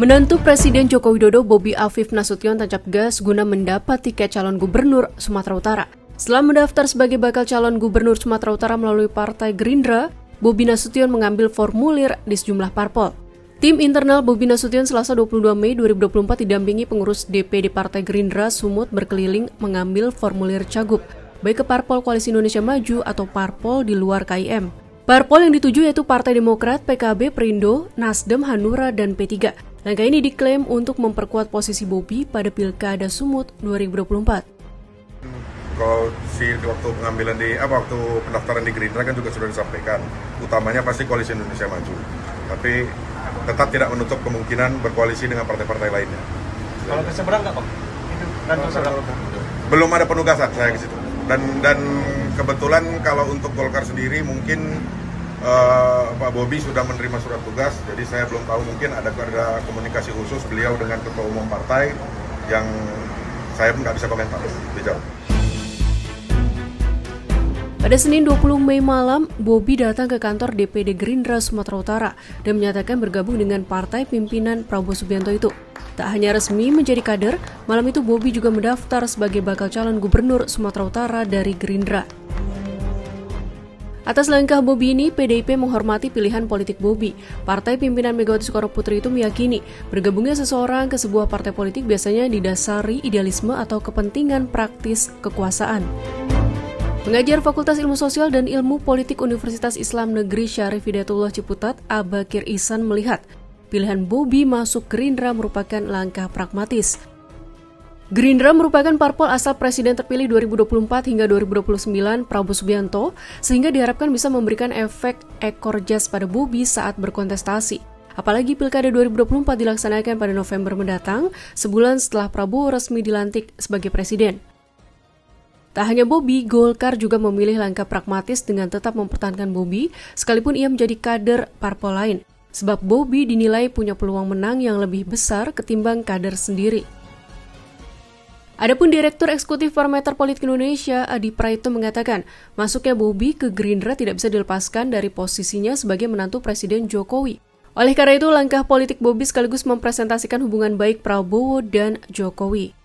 Menantu Presiden Joko Widodo Bobi Afif Nasution tancap gas guna mendapat tiket calon gubernur Sumatera Utara. Setelah mendaftar sebagai bakal calon gubernur Sumatera Utara melalui Partai Gerindra, Bobi Nasution mengambil formulir di sejumlah parpol. Tim internal Bobi Nasution selasa 22 Mei 2024 didampingi pengurus DPD Partai Gerindra Sumut berkeliling mengambil formulir cagup, baik ke Parpol Koalisi Indonesia Maju atau Parpol di luar KIM. Parpol yang dituju yaitu Partai Demokrat, PKB, Perindo, Nasdem, Hanura, dan P3. Langkah ini diklaim untuk memperkuat posisi Bobi pada Pilkada Sumut 2024 kalau si waktu pengambilan di apa waktu pendaftaran di Gerindra kan juga sudah disampaikan utamanya pasti koalisi Indonesia Maju tapi tetap tidak menutup kemungkinan berkoalisi dengan partai-partai lainnya. Kalau ke seberang nggak, Pak? Belum ada penugasan saya ke situ. Dan dan kebetulan kalau untuk Golkar sendiri mungkin uh, Pak Bobi sudah menerima surat tugas, jadi saya belum tahu mungkin ada ada komunikasi khusus beliau dengan ketua umum partai yang saya nggak bisa komentar lebih. Pada Senin 20 Mei malam, Bobi datang ke kantor DPD Gerindra Sumatera Utara dan menyatakan bergabung dengan partai pimpinan Prabowo Subianto itu. Tak hanya resmi menjadi kader, malam itu Bobi juga mendaftar sebagai bakal calon gubernur Sumatera Utara dari Gerindra. Atas langkah Bobi ini, PDIP menghormati pilihan politik Bobi. Partai pimpinan Megawati Soekarno Putri itu meyakini bergabungnya seseorang ke sebuah partai politik biasanya didasari idealisme atau kepentingan praktis kekuasaan. Pengajar Fakultas Ilmu Sosial dan Ilmu Politik Universitas Islam Negeri Syarif Hidayatullah Ciputat, Abakir Isan melihat pilihan Bobi masuk Gerindra merupakan langkah pragmatis. Gerindra merupakan parpol asal Presiden terpilih 2024 hingga 2029 Prabowo Subianto, sehingga diharapkan bisa memberikan efek ekor jas pada Bobi saat berkontestasi. Apalagi Pilkada 2024 dilaksanakan pada November mendatang, sebulan setelah Prabowo resmi dilantik sebagai Presiden. Tak hanya Bobi, Golkar juga memilih langkah pragmatis dengan tetap mempertahankan Bobi, sekalipun ia menjadi kader parpol lain. Sebab Bobi dinilai punya peluang menang yang lebih besar ketimbang kader sendiri. Adapun Direktur Eksekutif Parameter Politik Indonesia, Adi Praito mengatakan, masuknya Bobi ke Gerindra tidak bisa dilepaskan dari posisinya sebagai menantu Presiden Jokowi. Oleh karena itu, langkah politik Bobi sekaligus mempresentasikan hubungan baik Prabowo dan Jokowi.